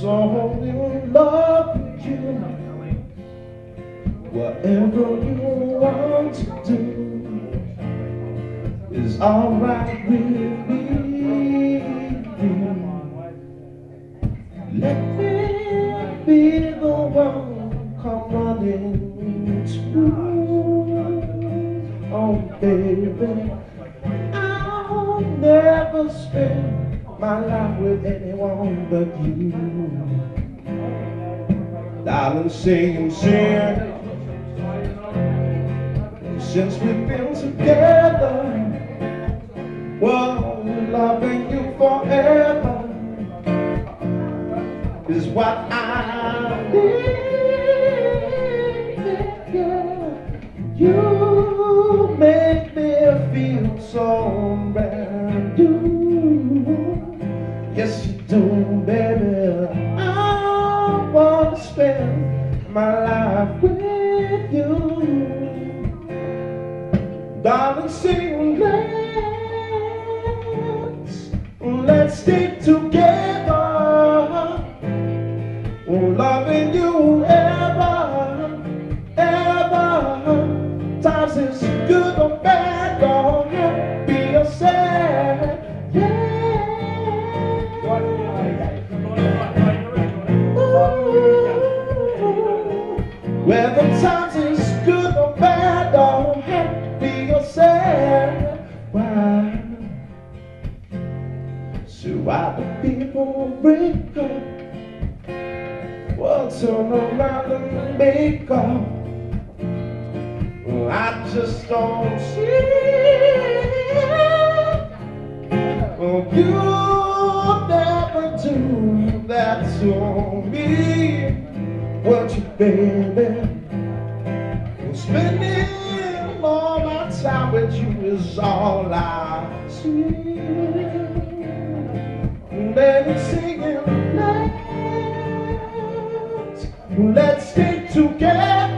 so in love with you. Whatever you want to do is alright with me. Let me be the one come running to. Oh, baby, I'll never spend my life with anyone but you. Darling, sing, sing. Since we've been together, well, loving you forever is what I need. You make me feel so my life with you. Darling, sing, let's, let's stay together. Loving you ever, ever. Times is Whether times is good or bad, don't happy or sad. Why? So why do people break up? Well, turn around and make up. I just don't see. Well, you never do that to me. What you, baby? Well, spending all my time with you is all I see. Baby, singing, let's, let's stay together.